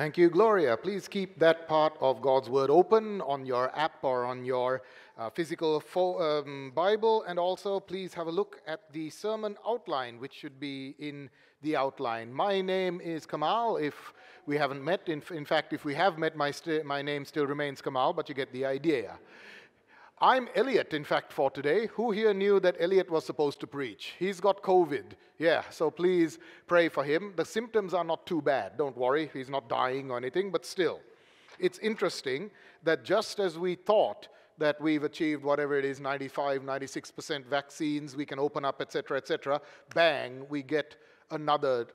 Thank you, Gloria. Please keep that part of God's Word open on your app or on your uh, physical um, Bible. And also, please have a look at the sermon outline, which should be in the outline. My name is Kamal. If we haven't met, in, in fact, if we have met, my, my name still remains Kamal, but you get the idea. I'm Elliot, in fact, for today. Who here knew that Elliot was supposed to preach? He's got COVID. Yeah, so please pray for him. The symptoms are not too bad. Don't worry, he's not dying or anything, but still. It's interesting that just as we thought that we've achieved whatever it is 95, 96% vaccines, we can open up, etc., etc., bang, we get another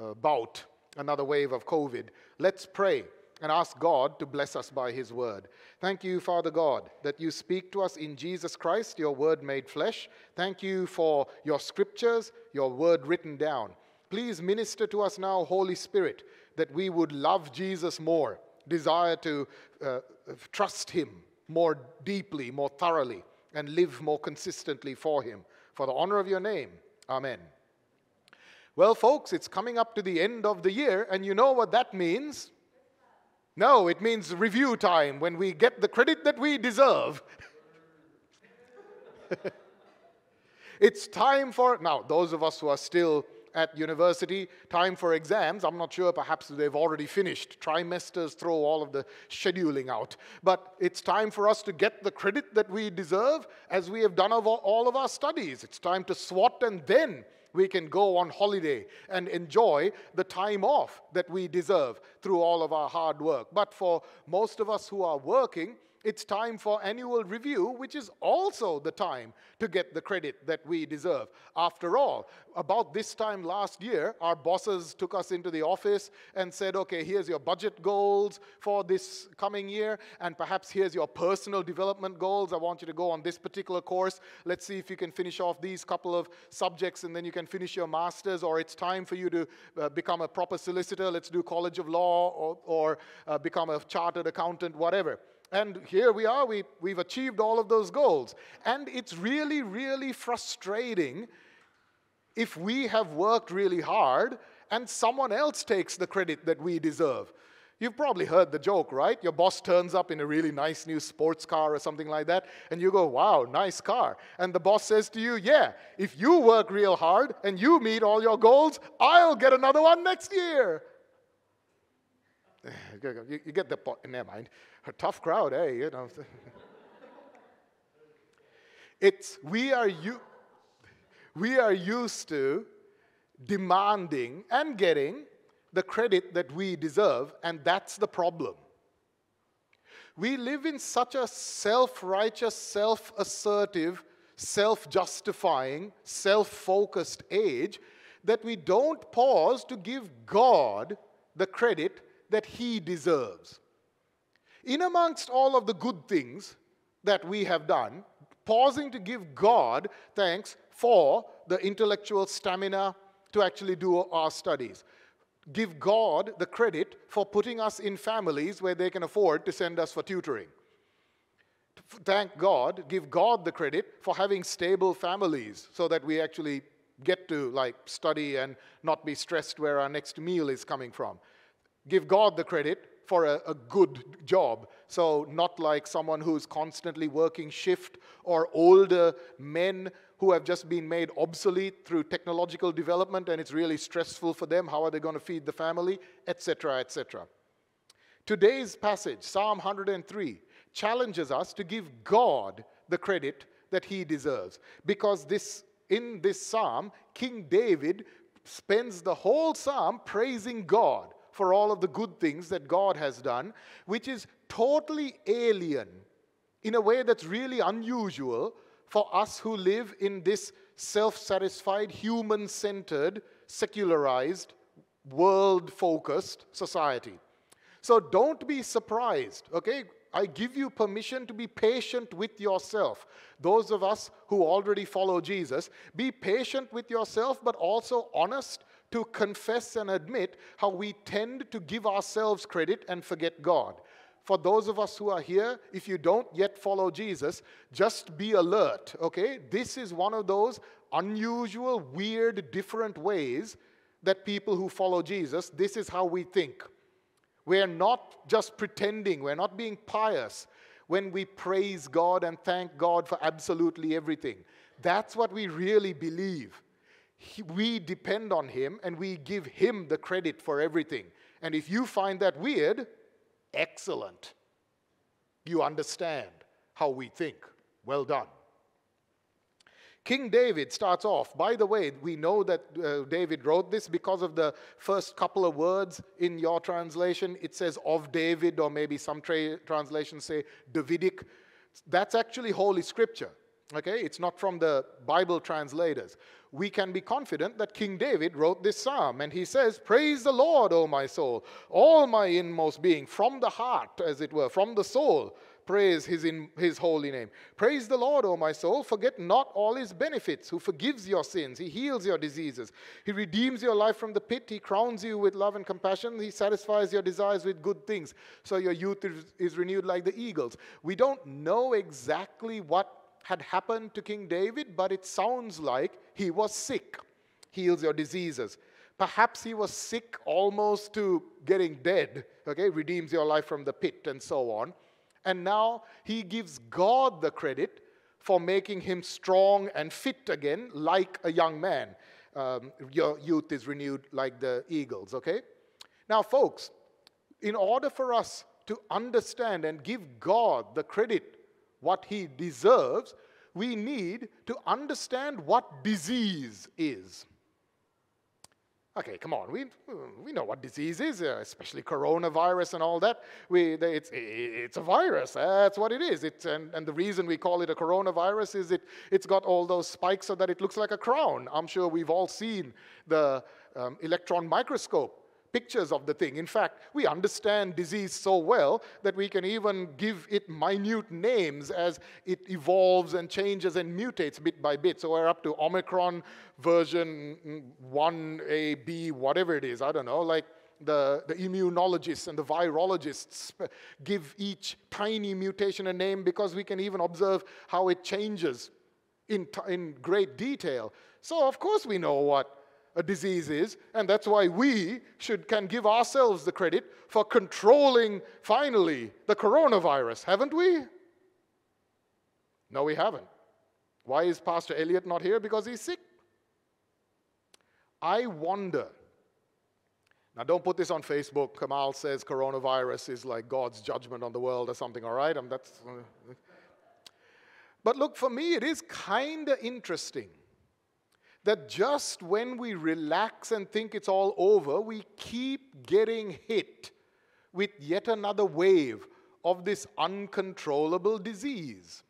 uh, bout, another wave of COVID. Let's pray and ask God to bless us by His word. Thank you, Father God, that you speak to us in Jesus Christ, your word made flesh. Thank you for your scriptures, your word written down. Please minister to us now, Holy Spirit, that we would love Jesus more, desire to uh, trust Him more deeply, more thoroughly, and live more consistently for Him. For the honor of your name, Amen. Well, folks, it's coming up to the end of the year, and you know what that means. No, it means review time when we get the credit that we deserve. it's time for, now, those of us who are still at university, time for exams. I'm not sure, perhaps they've already finished. Trimesters throw all of the scheduling out. But it's time for us to get the credit that we deserve as we have done of all of our studies. It's time to swot and then we can go on holiday and enjoy the time off that we deserve through all of our hard work. But for most of us who are working, it's time for annual review, which is also the time to get the credit that we deserve. After all, about this time last year, our bosses took us into the office and said, okay, here's your budget goals for this coming year, and perhaps here's your personal development goals. I want you to go on this particular course. Let's see if you can finish off these couple of subjects, and then you can finish your master's, or it's time for you to uh, become a proper solicitor. Let's do College of Law, or, or uh, become a chartered accountant, whatever. And here we are, we, we've achieved all of those goals. And it's really, really frustrating if we have worked really hard and someone else takes the credit that we deserve. You've probably heard the joke, right? Your boss turns up in a really nice new sports car or something like that, and you go, wow, nice car. And the boss says to you, yeah, if you work real hard and you meet all your goals, I'll get another one next year. You, you get the point. Never mind. A tough crowd, eh? You know. it's we are you we are used to demanding and getting the credit that we deserve, and that's the problem. We live in such a self righteous, self assertive, self justifying, self focused age that we don't pause to give God the credit that he deserves. In amongst all of the good things that we have done, pausing to give God thanks for the intellectual stamina to actually do our studies. Give God the credit for putting us in families where they can afford to send us for tutoring. Thank God, give God the credit for having stable families so that we actually get to like study and not be stressed where our next meal is coming from give God the credit for a, a, good job. So, not like someone who's constantly working shift or older men who have just been made obsolete through technological development and it's really stressful for them. How are they going to feed the family, etc., etc. Today's passage, Psalm 103, challenges us to give God the credit that he deserves because this in this psalm king david spends the whole psalm praising god for all of the good things that God has done, which is totally alien in a way that's really unusual for us who live in this self satisfied, human centered, secularized, world focused society. So don't be surprised, okay? I give you permission to be patient with yourself. Those of us who already follow Jesus, be patient with yourself, but also honest to confess and admit how we tend to give ourselves credit and forget God. For those of us who are here, if you don't yet follow Jesus, just be alert, okay? This is one of those unusual, weird, different ways that people who follow Jesus, this is how we think. We're not just pretending, we're not being pious when we praise God and thank God for absolutely everything. That's what we really believe. He, we depend on Him and we give Him the credit for everything. And if you find that weird, excellent. You understand how we think. Well done. King David starts off. By the way, we know that uh, David wrote this because of the first couple of words in your translation. It says of David, or maybe some tra- translations say Davidic. That's actually Holy Scripture. Okay, it's not from the Bible translators. We can be confident that King David wrote this psalm, and he says, Praise the Lord, O my soul, all my inmost being, from the heart, as it were, from the soul praise his, in, his holy name. Praise the Lord, O my soul. Forget not all his benefits, who forgives your sins. He heals your diseases. He redeems your life from the pit. He crowns you with love and compassion. He satisfies your desires with good things. So your youth is, is renewed like the eagles. We don't know exactly what had happened to King David, but it sounds like he was sick. Heals your diseases. Perhaps he was sick almost to getting dead, okay? Redeems your life from the pit and so on. And now he gives God the credit for making him strong and fit again, like a young man. Um, your youth is renewed like the eagles, okay? Now, folks, in order for us to understand and give God the credit what he deserves, we need to understand what disease is. Okay, come on. We, we know what disease is, uh, especially coronavirus and all that. We, it's, it's a virus. That's what it is. It's, and, and the reason we call it a coronavirus is it, it's got all those spikes so that it looks like a crown. I'm sure we've all seen the um, electron microscope pictures of the thing. In fact, we understand disease so well that we can even give it minute names as it evolves and changes and mutates bit by bit. So we're up to Omicron version 1A, B, whatever it is, I don't know, like the, the immunologists and the virologists give each tiny mutation a name because we can even observe how it changes in, in great detail. So, of course, we know what a disease is, and that's why we should can give ourselves the credit for controlling finally the coronavirus, haven't we? No, we haven't. Why is Pastor Elliot not here? Because he's sick. I wonder. Now, don't put this on Facebook. Kamal says coronavirus is like God's judgment on the world or something, all right? Um, that's, uh, but look, for me, it is kind of interesting that just when we relax and think it's all over, we keep getting hit with yet another wave of this uncontrollable disease.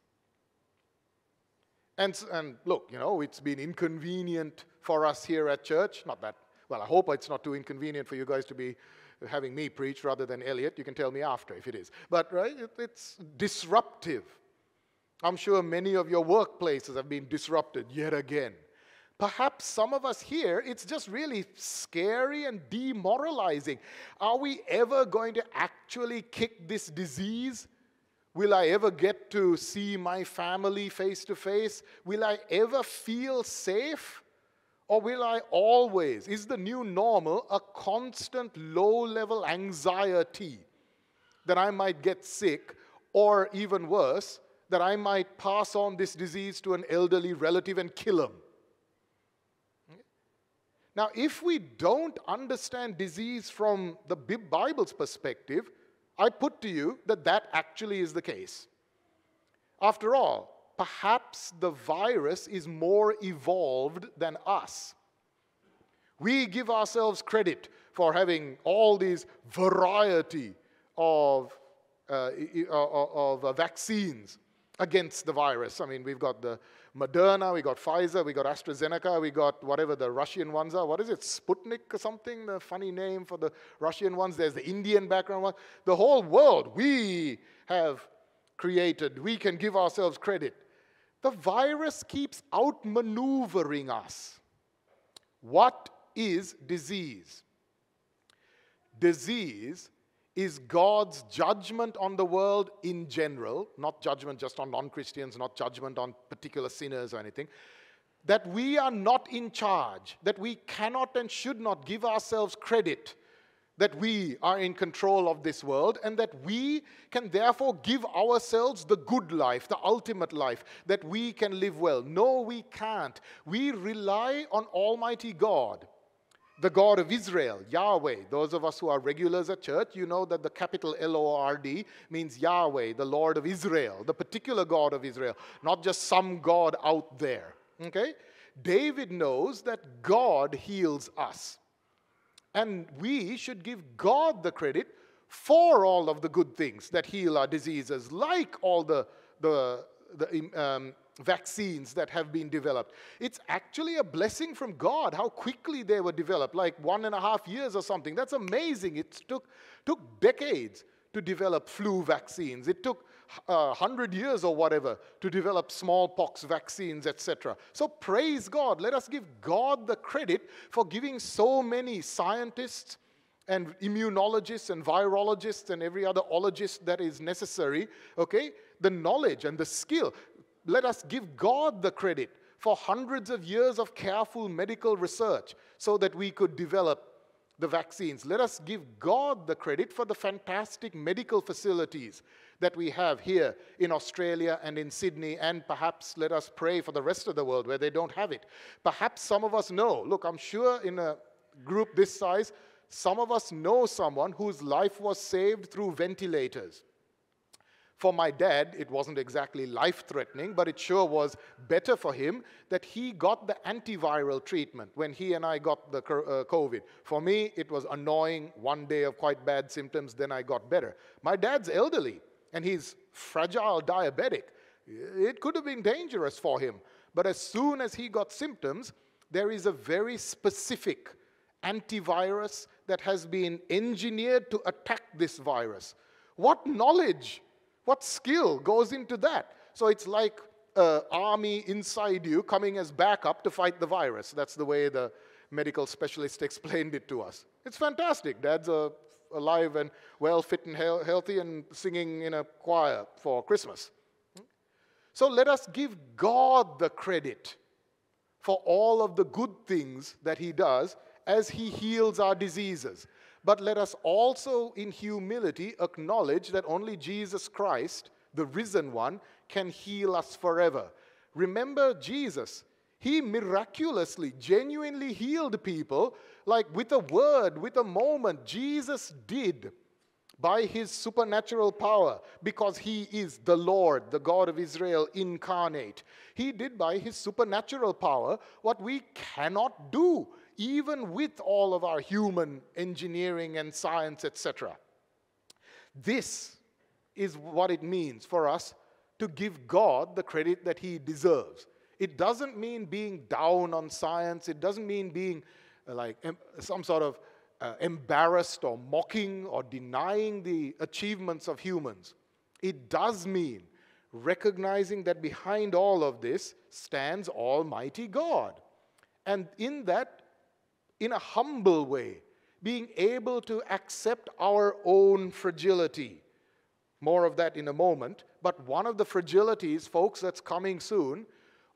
And, and look, you know, it's been inconvenient for us here at church. Not that, well, I hope it's not too inconvenient for you guys to be having me preach rather than Elliot. You can tell me after if it is. But, right, it, it's disruptive. I'm sure many of your workplaces have been disrupted yet again. Perhaps some of us here, it's just really scary and demoralizing. Are we ever going to actually kick this disease? Will I ever get to see my family face to face? Will I ever feel safe? Or will I always, is the new normal a constant low level anxiety that I might get sick, or even worse, that I might pass on this disease to an elderly relative and kill him? Now, if we don't understand disease from the Bible's perspective, I put to you that that actually is the case. After all, perhaps the virus is more evolved than us. We give ourselves credit for having all these variety of, uh, of uh, vaccines against the virus. I mean, we've got the Moderna, we got Pfizer, we got AstraZeneca, we got whatever the Russian ones are. What is it, Sputnik or something? The funny name for the Russian ones. There's the Indian background one. The whole world we have created. We can give ourselves credit. The virus keeps outmaneuvering us. What is disease? Disease is God's judgment on the world in general, not judgment just on non Christians, not judgment on particular sinners or anything, that we are not in charge, that we cannot and should not give ourselves credit that we are in control of this world and that we can therefore give ourselves the good life, the ultimate life, that we can live well. No, we can't. We rely on Almighty God, the God of Israel, Yahweh. Those of us who are regulars at church, you know that the capital L O R D means Yahweh, the Lord of Israel, the particular God of Israel, not just some God out there. Okay? David knows that God heals us. And we should give God the credit for all of the good things that heal our diseases, like all the, the, the um, vaccines that have been developed. It's actually a blessing from God how quickly they were developed, like one and a half years or something. That's amazing. It took, took decades to develop flu vaccines. It took uh, 100 years or whatever to develop smallpox vaccines, etc. So praise God. Let us give God the credit for giving so many scientists and immunologists and virologists and every other ologist that is necessary, okay, the knowledge and the skill. Let us give God the credit for hundreds of years of careful medical research so that we could develop the vaccines. Let us give God the credit for the fantastic medical facilities that we have here in Australia and in Sydney, and perhaps let us pray for the rest of the world where they don't have it. Perhaps some of us know. Look, I'm sure in a group this size, some of us know someone whose life was saved through ventilators. For my dad, it wasn't exactly life threatening, but it sure was better for him that he got the antiviral treatment when he and I got the uh, COVID. For me, it was annoying, one day of quite bad symptoms, then I got better. My dad's elderly and he's fragile diabetic. It could have been dangerous for him. But as soon as he got symptoms, there is a very specific antivirus that has been engineered to attack this virus. What knowledge, what skill goes into that? So it's like an army inside you coming as backup to fight the virus. That's the way the medical specialist explained it to us. It's fantastic. Dad's alive and well, fit and he- healthy, and singing in a choir for Christmas. So let us give God the credit for all of the good things that He does as He heals our diseases. But let us also, in humility, acknowledge that only Jesus Christ, the risen one, can heal us forever. Remember Jesus. He miraculously, genuinely healed people like with a word, with a moment, Jesus did by his supernatural power, because he is the Lord, the God of Israel incarnate. He did by his supernatural power what we cannot do, even with all of our human engineering and science, etc. This is what it means for us to give God the credit that he deserves. It doesn't mean being down on science, it doesn't mean being like some sort of uh, embarrassed or mocking or denying the achievements of humans. It does mean recognizing that behind all of this stands Almighty God. And in that, in a humble way, being able to accept our own fragility. More of that in a moment. But one of the fragilities, folks, that's coming soon,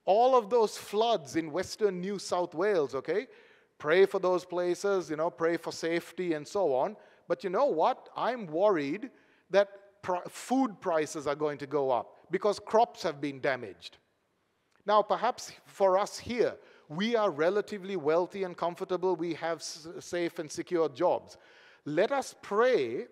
all of those floods in western New South Wales, okay? Pray for those places, you know, pray for safety and so on. But you know what? I'm worried that food prices are going to go up because crops have been damaged. Now, perhaps for us here, we are relatively wealthy and comfortable. We have safe and secure jobs. Let us pray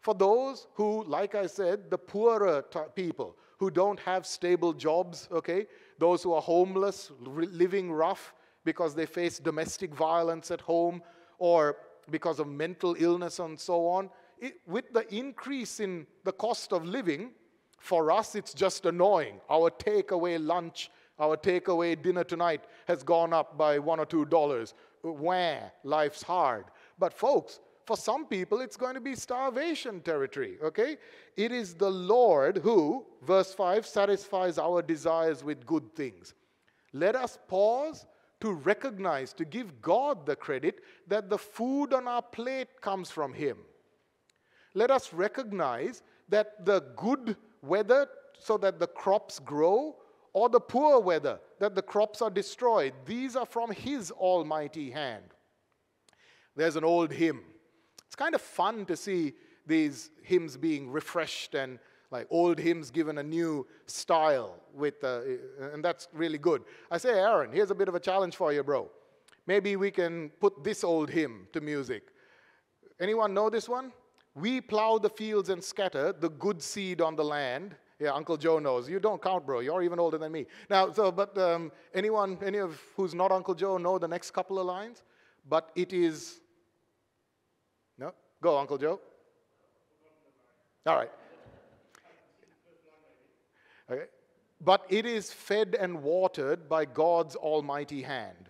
for those who, like I said, the poorer people who don't have stable jobs, okay? Those who are homeless, living rough because they face domestic violence at home or because of mental illness and so on. It, with the increase in the cost of living, for us it's just annoying. Our takeaway lunch, our takeaway dinner tonight has gone up by one or two dollars. Where life's hard. But folks, for some people, it's going to be starvation territory, okay? It is the Lord who, verse 5, satisfies our desires with good things. Let us pause to recognize, to give God the credit that the food on our plate comes from Him. Let us recognize that the good weather so that the crops grow, or the poor weather that the crops are destroyed, these are from His almighty hand. There's an old hymn. It's kind of fun to see these hymns being refreshed and like old hymns given a new style with uh, and that's really good. I say aaron here's a bit of a challenge for you bro. Maybe we can put this old hymn to music. Anyone know this one? We plow the fields and scatter the good seed on the land yeah, Uncle Joe knows. You don't count, bro. You're even older than me. Now, so, but um, anyone, any of who's not Uncle Joe, know the next couple of lines? But it is. No? Go, Uncle Joe. All right. Okay. But it is fed and watered by God's almighty hand.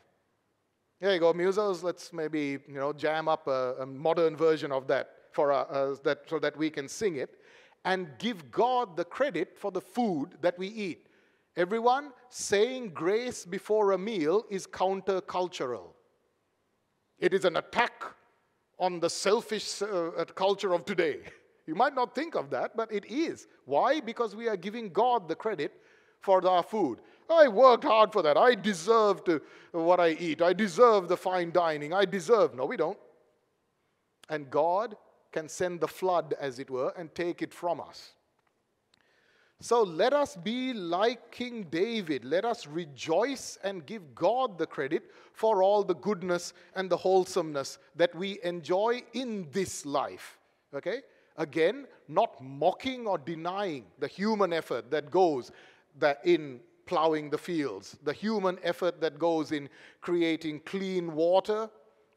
There you go, musos. Let's maybe you know jam up a, a modern version of that for uh, uh, that so that we can sing it and give God the credit for the food that we eat. Everyone, saying grace before a meal is countercultural. It is an attack on the selfish uh, culture of today. You might not think of that, but it is. Why? Because we are giving God the credit for our food. I worked hard for that. I deserve to, what I eat. I deserve the fine dining. I deserve. No, we don't. And God can send the flood, as it were, and take it from us. So let us be like King David. Let us rejoice and give God the credit for all the goodness and the wholesomeness that we enjoy in this life. Okay? Again, not mocking or denying the human effort that goes in plowing the fields, the human effort that goes in creating clean water,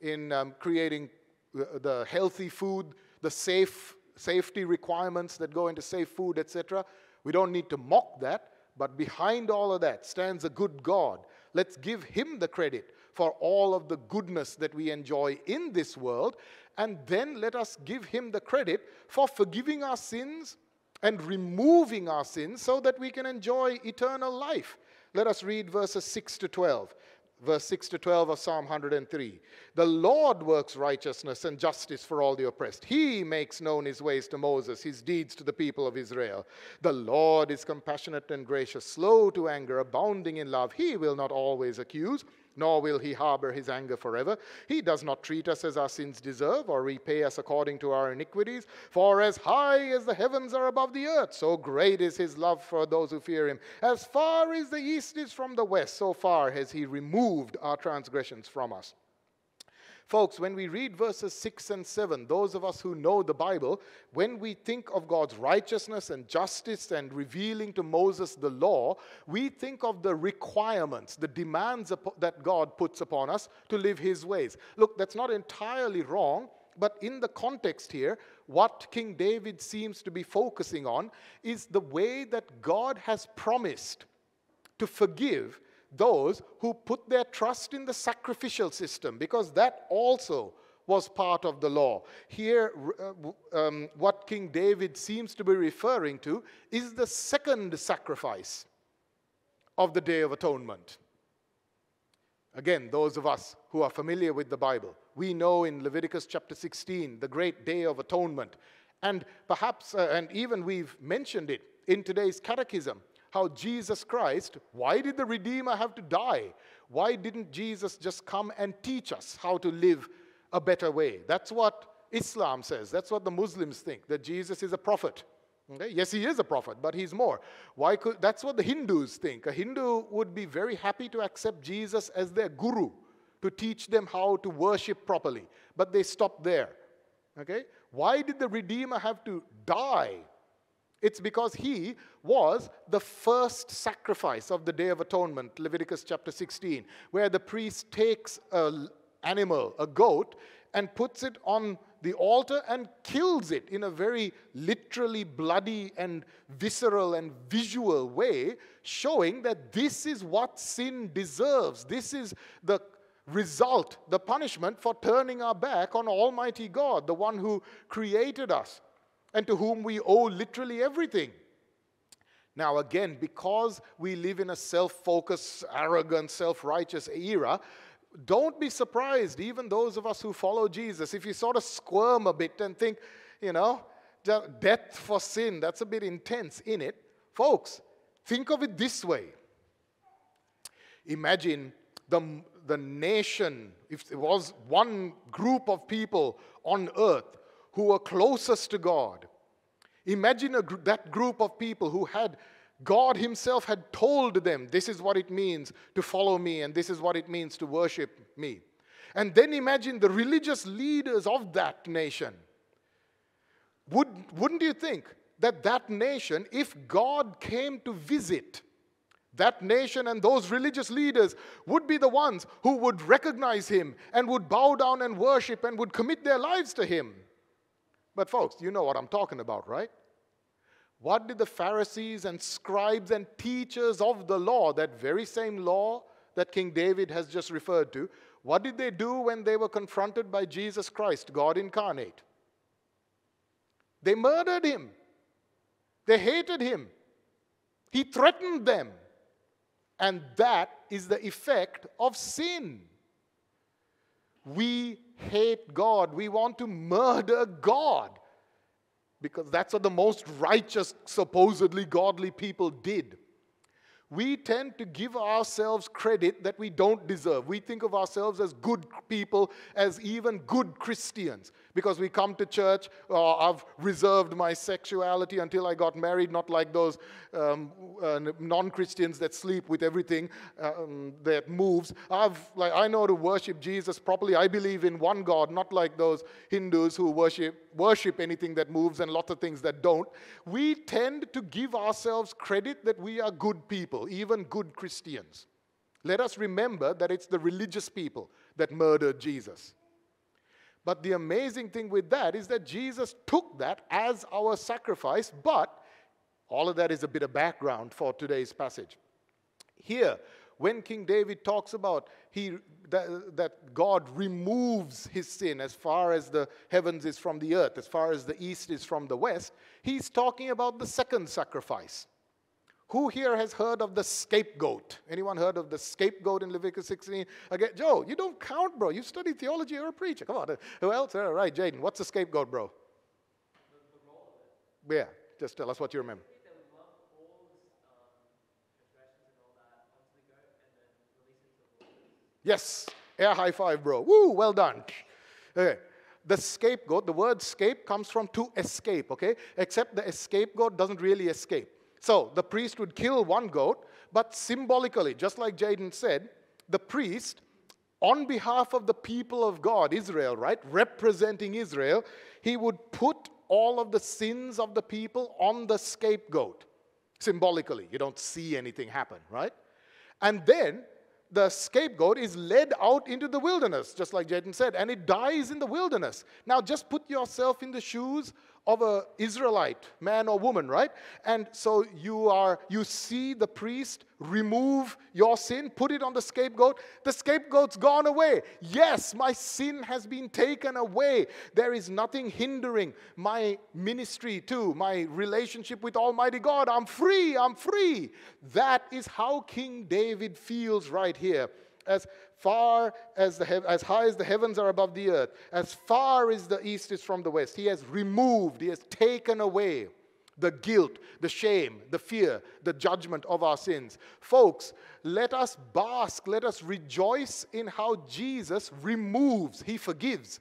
in um, creating the healthy food, the safe safety requirements that go into safe food, etc. We don't need to mock that, but behind all of that stands a good God. Let's give him the credit for all of the goodness that we enjoy in this world, and then let us give him the credit for forgiving our sins and removing our sins so that we can enjoy eternal life. Let us read verses 6 to 12 verse 6 to 12 of Psalm 103. The Lord works righteousness and justice for all the oppressed. He makes known his ways to Moses, his deeds to the people of Israel. The Lord is compassionate and gracious, slow to anger, abounding in love. He will not always accuse nor will he harbor his anger forever. He does not treat us as our sins deserve, or repay us according to our iniquities. For as high as the heavens are above the earth, so great is his love for those who fear him. As far as the east is from the west, so far has he removed our transgressions from us. Folks, when we read verses 6 and 7, those of us who know the Bible, when we think of God's righteousness and justice and revealing to Moses the law, we think of the requirements, the demands that God puts upon us to live his ways. Look, that's not entirely wrong, but in the context here, what King David seems to be focusing on is the way that God has promised to forgive those who put their trust in the sacrificial system, because that also was part of the law. Here, uh, um, what King David seems to be referring to is the second sacrifice of the Day of Atonement. Again, those of us who are familiar with the Bible, we know in Leviticus chapter 16, the great Day of Atonement. And perhaps, uh, and even we've mentioned it in today's catechism, how Jesus Christ, why did the Redeemer have to die? Why didn't Jesus just come and teach us how to live a better way? That's what Islam says. That's what the Muslims think, that Jesus is a prophet. Okay? Yes, he is a prophet, but he's more. Why could, that's what the Hindus think. A Hindu would be very happy to accept Jesus as their guru, to teach them how to worship properly. But they stop there. Okay? Why did the Redeemer have to die it's because he was the first sacrifice of the Day of Atonement, Leviticus chapter 16, where the priest takes an animal, a goat, and puts it on the altar and kills it in a very literally bloody and visceral and visual way, showing that this is what sin deserves. This is the result, the punishment for turning our back on Almighty God, the one who created us and to whom we owe literally everything. Now, again, because we live in a self focused, arrogant, self righteous era, don't be surprised, even those of us who follow Jesus, if you sort of squirm a bit and think, you know, death for sin, that's a bit intense in it. Folks, think of it this way Imagine the, the nation, if it was one group of people on earth who were closest to God. Imagine gr- that group of people who had God Himself had told them, This is what it means to follow me, and this is what it means to worship me. And then imagine the religious leaders of that nation. Would, wouldn't you think that that nation, if God came to visit that nation and those religious leaders, would be the ones who would recognize Him and would bow down and worship and would commit their lives to Him? But, folks, you know what I'm talking about, right? What did the Pharisees and scribes and teachers of the law, that very same law that King David has just referred to, what did they do when they were confronted by Jesus Christ, God incarnate? They murdered him. They hated him. He threatened them. And that is the effect of sin. We hate God. We want to murder God because that's what the most righteous, supposedly godly people did we tend to give ourselves credit that we don't deserve. We think of ourselves as good people, as even good Christians, because we come to church. Oh, I've reserved my sexuality until I got married, not like those um, uh, non Christians that sleep with everything um, that moves. I've, like, I know to worship Jesus properly. I believe in one God, not like those Hindus who worship, worship anything that moves and lots of things that don't. We tend to give ourselves credit that we are good people even good Christians. Let us remember that it's the religious people that murdered Jesus. But the amazing thing with that is that Jesus took that as our sacrifice, but all of that is a bit of background for today's passage. Here, when King David talks about he, that, that God removes his sin as far as the heavens is from the earth, as far as the east is from the west, he's talking about the second sacrifice. Who here has heard of the scapegoat? Anyone heard of the scapegoat in Leviticus 16? Again, Joe, you don't count, bro. You studied theology, you're a preacher. Come on. Who else? All right, Jaden. What's the scapegoat, bro? Yeah, just tell us what you remember. Yes, air high five, bro. Woo, well done. Okay. The scapegoat, the word scape comes from to escape, okay? Except the scapegoat doesn't really escape. So the priest would kill one goat, but symbolically, just like Jaden said, the priest, on behalf of the people of God, Israel, right, representing Israel, he would put all of the sins of the people on the scapegoat. Symbolically, you don't see anything happen, right? And then the scapegoat is led out into the wilderness, just like Jaden said, and it dies in the wilderness. Now, just put yourself in the shoes of a Israelite man or woman, right? And so you are you see the priest remove your sin, put it on the scapegoat. The scapegoat's gone away. Yes, my sin has been taken away. There is nothing hindering my ministry to my relationship with Almighty God. I'm free. I'm free. That is how King David feels right here as far as the as high as the heavens are above the earth, as far as the east is from the west. He has removed, he has taken away the guilt, the shame, the fear, the judgment of our sins. Folks, let us bask, let us rejoice in how Jesus removes, he forgives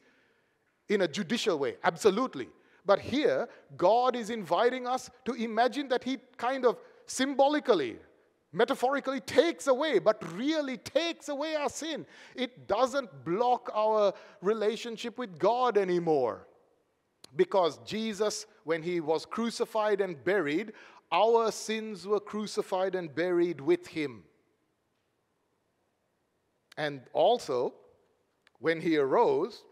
in a judicial way, absolutely. But here, God is inviting us to imagine that he kind of symbolically metaphorically takes away, but really takes away our sin. It doesn't block our relationship with God anymore. Because Jesus, when he was crucified and buried, our sins were crucified and buried with him. And also, when he arose,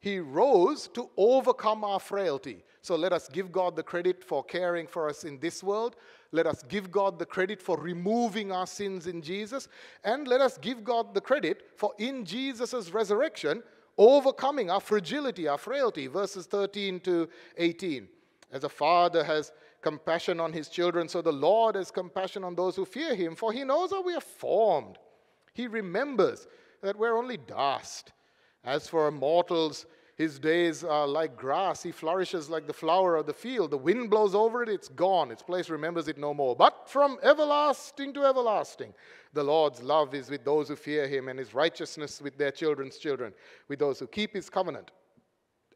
he rose to overcome our frailty. So let us give God the credit for caring for us in this world, let us give God the credit for removing our sins in Jesus. And let us give God the credit for in Jesus' resurrection overcoming our fragility, our frailty. Verses 13 to 18. As a father has compassion on his children, so the Lord has compassion on those who fear him, for he knows how we are formed. He remembers that we're only dust. As for mortals, his days are like grass. He flourishes like the flower of the field. The wind blows over it, it's gone. Its place remembers it no more. But from everlasting to everlasting, the Lord's love is with those who fear him, and his righteousness with their children's children, with those who keep his covenant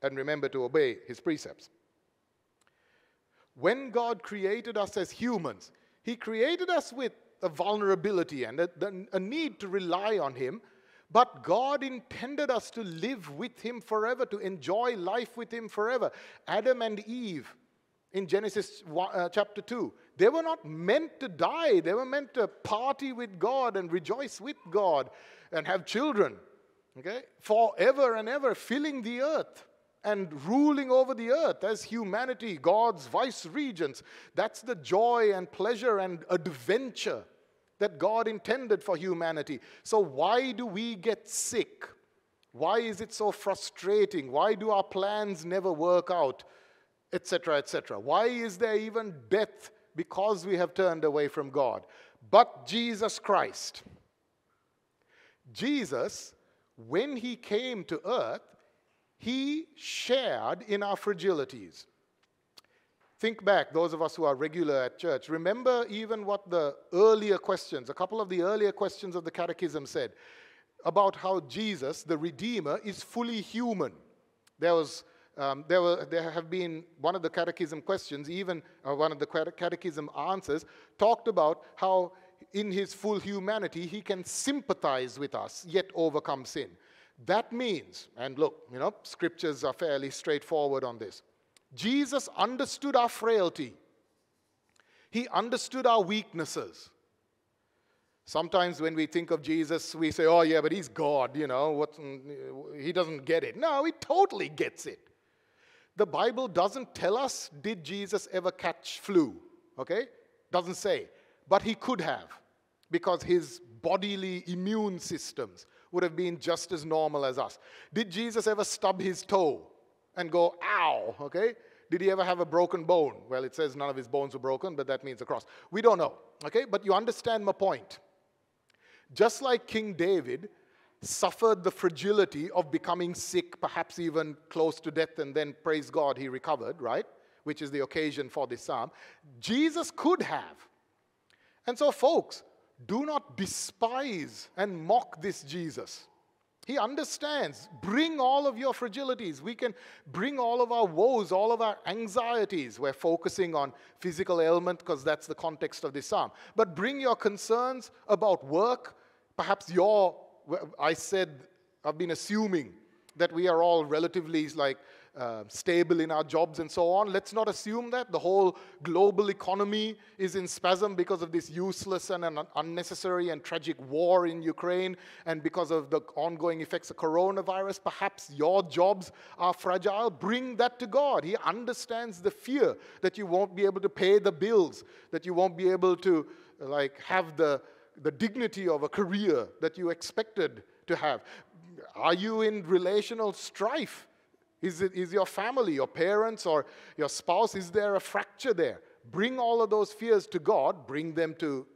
and remember to obey his precepts. When God created us as humans, he created us with a vulnerability and a, a, need to rely on him. But God intended us to live with him forever, to enjoy life with him forever. Adam and Eve in Genesis uh, chapter 2, they were not meant to die. They were meant to party with God and rejoice with God and have children, okay, forever and ever, filling the earth and ruling over the earth as humanity, God's vice regents. That's the joy and pleasure and adventure that God intended for humanity. So, why do we get sick? Why is it so frustrating? Why do our plans never work out? Etc., etc. Why is there even death because we have turned away from God? But Jesus Christ. Jesus, when he came to earth, he shared in our fragilities. Think back, those of us who are regular at church, remember even what the earlier questions, a couple of the earlier questions of the Catechism said about how Jesus, the Redeemer, is fully human. There was um, there, were, there have been one of the catechism questions, even uh, one of the catechism answers, talked about how in his full humanity he can sympathize with us, yet overcome sin. That means, and look, you know, scriptures are fairly straightforward on this. Jesus understood our frailty, he understood our weaknesses. Sometimes when we think of Jesus, we say, oh, yeah, but he's God, you know, what, mm, he doesn't get it. No, he totally gets it. The Bible doesn't tell us, did Jesus ever catch flu? Okay? Doesn't say. But he could have, because his bodily immune systems would have been just as normal as us. Did Jesus ever stub his toe and go, ow? Okay? Did he ever have a broken bone? Well, it says none of his bones were broken, but that means a cross. We don't know. Okay? But you understand my point. Just like King David suffered the fragility of becoming sick, perhaps even close to death, and then praise God, he recovered, right? Which is the occasion for this psalm. Jesus could have. And so, folks, do not despise and mock this Jesus. He understands. Bring all of your fragilities. We can bring all of our woes, all of our anxieties. We're focusing on physical ailment because that's the context of this psalm. But bring your concerns about work, perhaps your, I said, I've been assuming that we are all relatively like uh, stable in our jobs and so on. Let's not assume that. The whole global economy is in spasm because of this useless and an unnecessary and tragic war in Ukraine and because of the ongoing effects of coronavirus. Perhaps your jobs are fragile. Bring that to God. He understands the fear that you won't be able to pay the bills, that you won't be able to like have the, the dignity of a career that you expected to have. Are you in relational strife? Is, it, is your family, your parents, or your spouse, is there a fracture there? Bring all of those fears to God, bring them to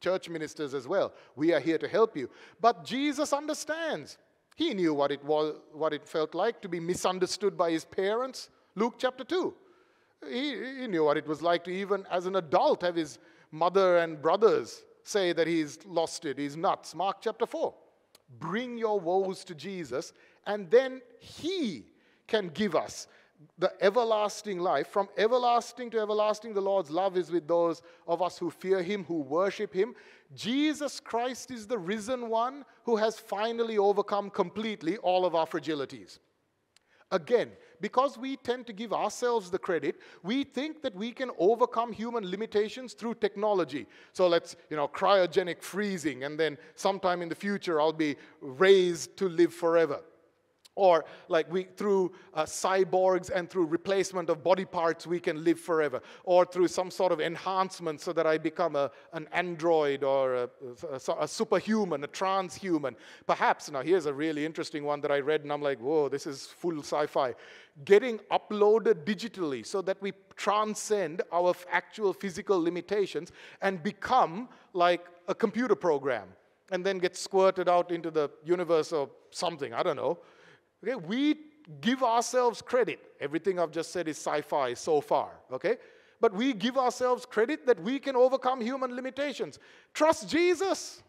church ministers as well. We are here to help you. But Jesus understands. He knew what it was, what it felt like to be misunderstood by his parents. Luke chapter 2. He, he knew what it was like to even as an adult have his mother and brothers say that he's lost it, he's nuts. Mark chapter 4. Bring your woes to Jesus, and then he can give us the everlasting life. From everlasting to everlasting, the Lord's love is with those of us who fear Him, who worship Him. Jesus Christ is the risen one who has finally overcome completely all of our fragilities. Again, because we tend to give ourselves the credit, we think that we can overcome human limitations through technology. So let's, you know, cryogenic freezing, and then sometime in the future I'll be raised to live forever or like we through uh, cyborgs and through replacement of body parts we can live forever. Or through some sort of enhancement so that i become a, an android or a, a, a superhuman a transhuman. Perhaps now here's a really interesting one that i read and i'm like whoa this is full sci-fi. Getting uploaded digitally so that we transcend our actual physical limitations and become like a computer program. And then get squirted out into the universe or something i don't know Okay, we give ourselves credit. Everything I've just said is sci fi so far, okay? But we give ourselves credit that we can overcome human limitations. Trust Jesus.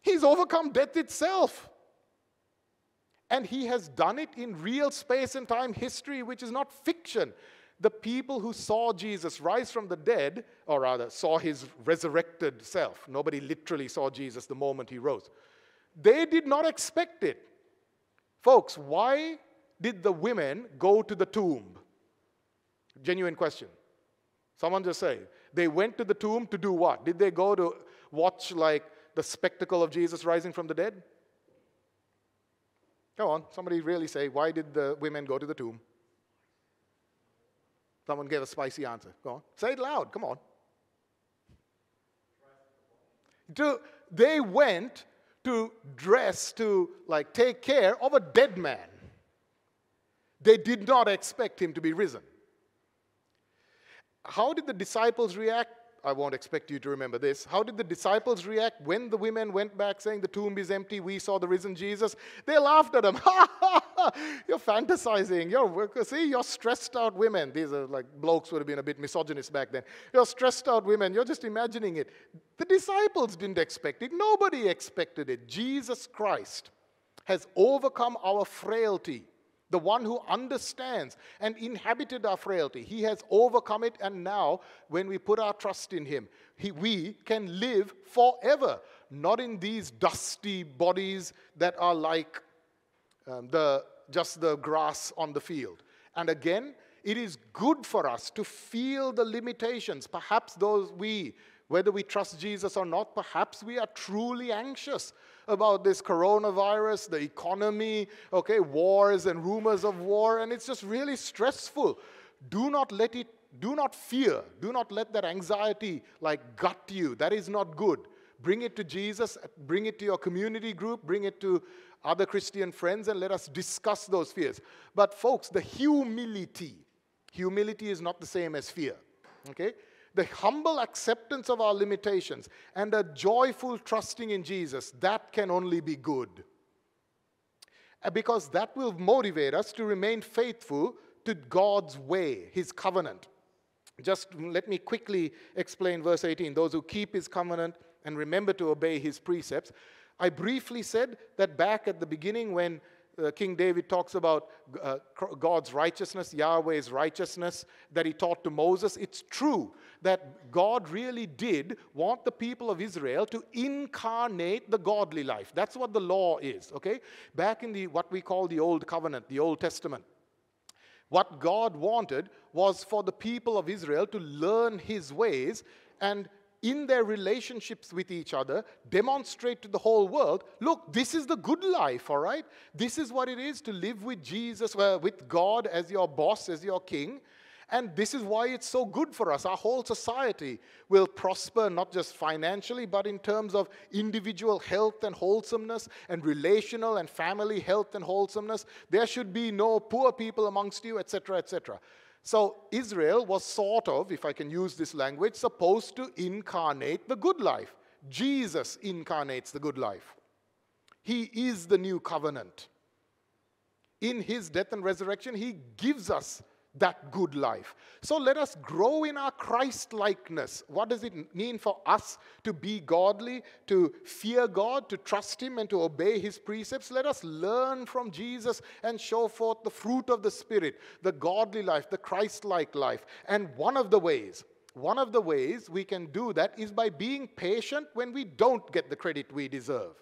He's overcome death itself. And he has done it in real space and time history, which is not fiction. The people who saw Jesus rise from the dead, or rather, saw his resurrected self, nobody literally saw Jesus the moment he rose, they did not expect it. Folks, why did the women go to the tomb? Genuine question. Someone just say. They went to the tomb to do what? Did they go to watch like the spectacle of Jesus rising from the dead? Come on, somebody really say, why did the women go to the tomb? Someone gave a spicy answer. Go on. Say it loud. Come on. To, they went to dress, to like take care of a dead man. They did not expect him to be risen. How did the disciples react? I won't expect you to remember this. How did the disciples react when the women went back saying, The tomb is empty, we saw the risen Jesus? They laughed at them. you're fantasizing. You're, see, you're stressed out women. These are like blokes would have been a bit misogynist back then. You're stressed out women. You're just imagining it. The disciples didn't expect it, nobody expected it. Jesus Christ has overcome our frailty the one who understands and inhabited our frailty. He has overcome it, and now, when we put our trust in Him, he, we can live forever, not in these dusty bodies that are like um, the, just the grass on the field. And again, it is good for us to feel the limitations. Perhaps those we, whether we trust Jesus or not, perhaps we are truly anxious about this coronavirus, the economy, okay, wars and rumors of war, and it's just really stressful. Do not let it, do not fear, do not let that anxiety like gut you. That is not good. Bring it to Jesus, bring it to your community group, bring it to other Christian friends, and let us discuss those fears. But, folks, the humility, humility is not the same as fear. Okay? the humble acceptance of our limitations and a joyful trusting in Jesus, that can only be good. Uh, because that will motivate us to remain faithful to God's way, His covenant. Just let me quickly explain verse 18 those who keep His covenant and remember to obey His precepts. I briefly said that back at the beginning when uh, King David talks about uh, God's righteousness, Yahweh's righteousness that he taught to Moses. It's true that God really did want the people of Israel to incarnate the godly life. That's what the law is, okay? Back in the what we call the Old Covenant, the Old Testament. What God wanted was for the people of Israel to learn his ways and in their relationships with each other, demonstrate to the whole world look, this is the good life, all right? This is what it is to live with Jesus, uh, with God as your boss, as your king. And this is why it's so good for us. Our whole society will prosper, not just financially, but in terms of individual health and wholesomeness, and relational and family health and wholesomeness. There should be no poor people amongst you, etc., etc. So Israel was sort of, if I can use this language, supposed to incarnate the good life. Jesus incarnates the good life. He is the new covenant. In his death and resurrection, he gives us that good life. So let us grow in our Christ likeness. What does it mean for us to be godly, to fear God, to trust Him, and to obey His precepts? Let us learn from Jesus and show forth the fruit of the Spirit, the godly life, the Christ like life. And one of the ways, one of the ways we can do that is by being patient when we don't get the credit we deserve.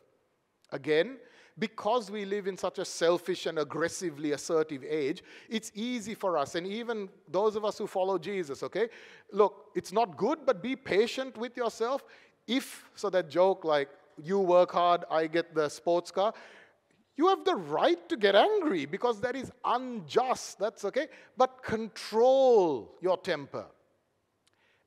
Again, because we live in such a selfish and aggressively assertive age, it's easy for us, and even those of us who follow Jesus, okay? Look, it's not good, but be patient with yourself. If, so that joke like, you work hard, I get the sports car, you have the right to get angry because that is unjust. That's okay. But control your temper.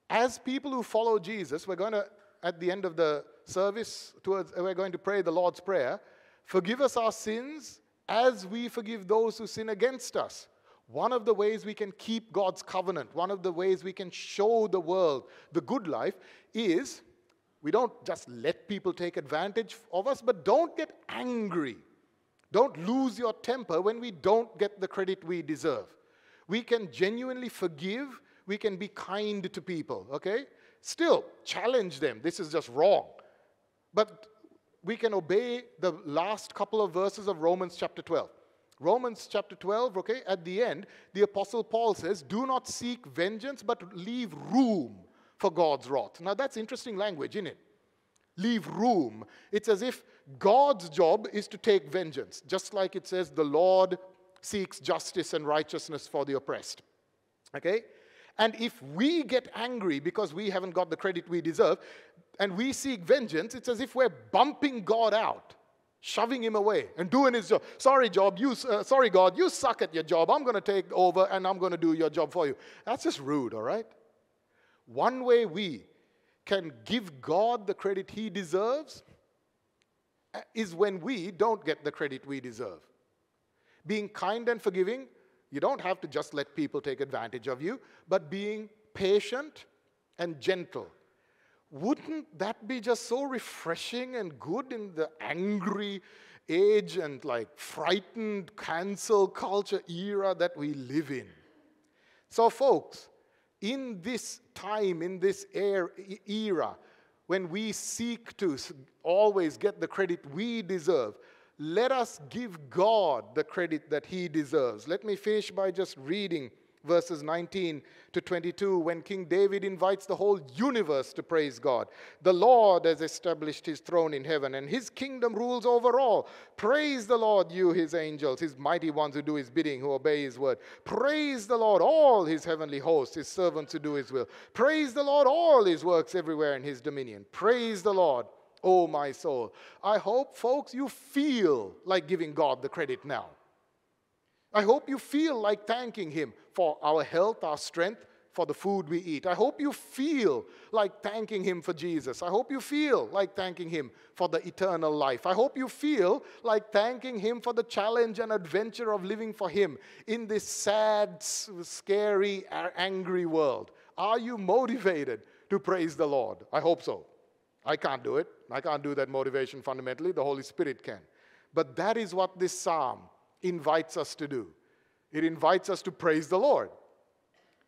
As people who follow Jesus, we're going to, at the end of the service, towards, we're going to pray the Lord's Prayer. Forgive us our sins as we forgive those who sin against us. One of the ways we can keep God's covenant, one of the ways we can show the world the good life is we don't just let people take advantage of us, but don't get angry. Don't lose your temper when we don't get the credit we deserve. We can genuinely forgive, we can be kind to people, okay? Still, challenge them. This is just wrong. But we can obey the last couple of verses of Romans chapter 12. Romans chapter 12, okay, at the end, the Apostle Paul says, Do not seek vengeance, but leave room for God's wrath. Now, that's interesting language, isn't it? Leave room. It's as if God's job is to take vengeance, just like it says, The Lord seeks justice and righteousness for the oppressed. Okay? And if we get angry because we haven't got the credit we deserve, and we seek vengeance, it's as if we're bumping God out shoving him away and doing his job. Sorry, job, you, uh, sorry, God, you suck at your job. I'm going to take over and I'm going to do your job for you. That's just rude, all right? One way we can give God the credit he deserves uh, is when we don't get the credit we deserve. Being kind and forgiving, you don't have to just let people take advantage of you, but being patient and gentle wouldn't that be just so refreshing and good in the angry age and like frightened cancel culture era that we live in? So, folks, in this time, in this era, when we seek to always get the credit we deserve, let us give God the credit that He deserves. Let me finish by just reading verses 19 to 22, when King David invites the whole universe to praise God. The Lord has established his throne in heaven, and his kingdom rules over all. Praise the Lord, you his angels, his mighty ones who do his bidding, who obey his word. Praise the Lord, all his heavenly hosts, his servants who do his will. Praise the Lord, all his works everywhere in his dominion. Praise the Lord. Oh, my soul. I hope, folks, you feel like giving God the credit now. I hope you feel like thanking Him for our health, our strength, for the food we eat. I hope you feel like thanking Him for Jesus. I hope you feel like thanking Him for the eternal life. I hope you feel like thanking Him for the challenge and adventure of living for Him in this sad, scary, angry world. Are you motivated to praise the Lord? I hope so. I can't do it. I can't do that motivation fundamentally. The Holy Spirit can. But that is what this psalm invites us to do. It invites us to praise the Lord,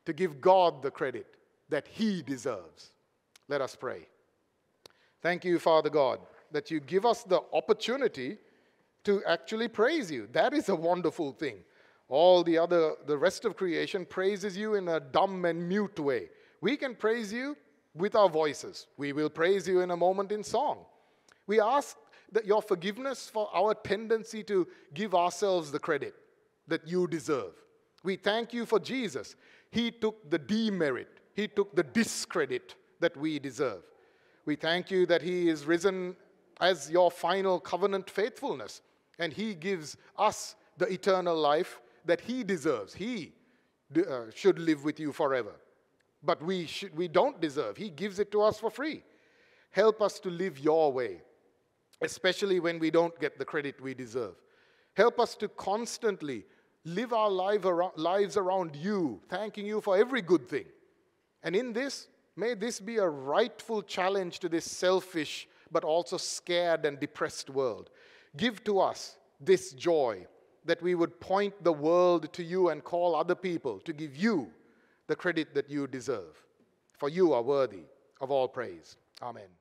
to give God the credit that He deserves. Let us pray. Thank you, Father God, that you give us the opportunity to actually praise you. That is a wonderful thing. All the other, the rest of creation praises you in a dumb and mute way. We can praise you with our voices. We will praise you in a moment in song. We ask that your forgiveness for our tendency to give ourselves the credit that you deserve. We thank you for Jesus. He took the demerit, He took the discredit that we deserve. We thank you that He is risen as your final covenant faithfulness, and He gives us the eternal life that He deserves. He uh, should live with you forever. But we, should, we don't deserve. He gives it to us for free. Help us to live your way especially when we don't get the credit we deserve. Help us to constantly live our life around, lives around you, thanking you for every good thing. And in this, may this be a rightful challenge to this selfish but also scared and depressed world. Give to us this joy that we would point the world to you and call other people to give you the credit that you deserve. For you are worthy of all praise. Amen.